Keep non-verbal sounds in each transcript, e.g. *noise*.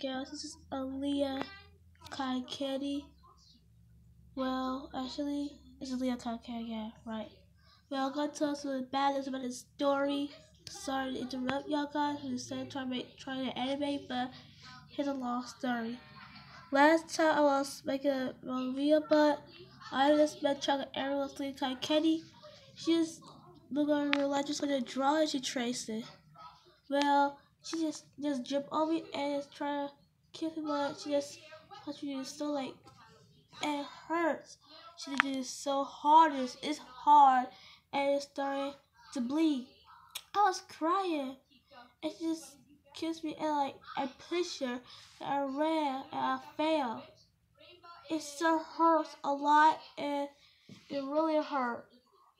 girls. This is Alia Kaiketi. Well, actually, this is Leah Kaiketi, yeah, right. Well, gonna tell us a bad news about the story. Sorry to interrupt y'all guys. We said trying to make trying to animate, but here's a long story. Last time I was making a video, but I just met Chuck and Ariel Leah Kaiketi. She just look on real life, just gonna draw and she traced it. Well, she just just jump on me and just try to kiss me, but she just punch me so like it hurts. She did it so hard, it's, it's hard, and it's starting to bleed. I was crying, and she just kissed me and like I pushed her, and I ran and I fell. It still hurts a lot, and it really hurt.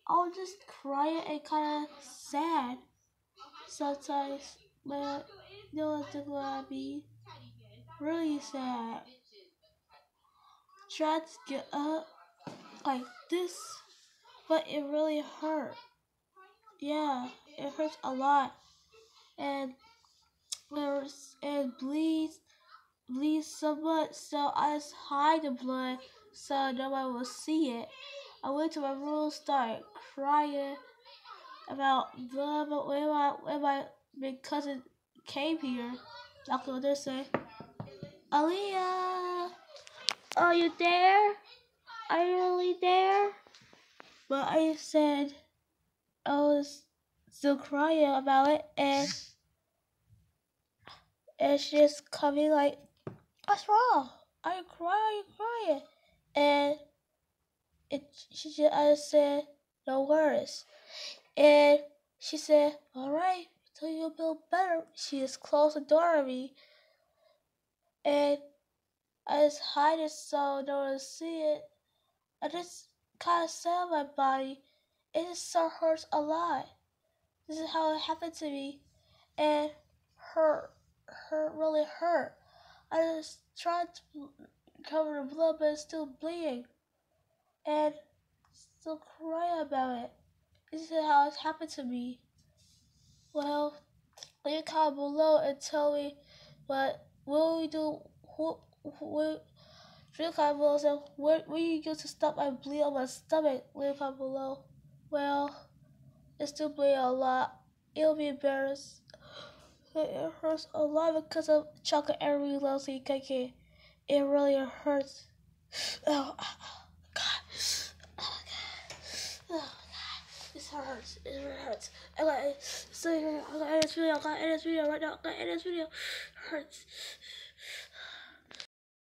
I was just crying and kind of sad sometimes, but gonna be really sad. Try to get up like this, but it really hurt. Yeah, it hurts a lot, and it bleeds, bleeds so much. So I just hide the blood so nobody will see it. I went to my room, started crying about blood, but when my when my big it came here, Dr. Oder say, Alia, are you there? Are you really there? But I said I was still crying about it, and and she's coming like, what's wrong? Are you crying? Are you crying? And it she just I just said no worries, and she said all right till you'll feel better. She the door on me, and I just hide it so no one see it. I just kind of sell my body. It just so hurts a lot. This is how it happened to me, and hurt, hurt really hurt. I just tried to cover the blood, but it's still bleeding, and still cry about it. This is how it happened to me. Well, leave a comment below and tell me what will we do. Who, who, Leave a comment below saying what will you do to stop my bleed on my stomach. Leave a comment below. Well, it's still bleeding a lot. It'll be embarrassed. It hurts a lot because of chocolate every lousy cookie. It really hurts. *sighs* Oh, oh, God. Oh, God. Oh, God. This hurts. It really hurts. I got it. So, I got end this video. I got to this video right now. I got end this video. Hurts.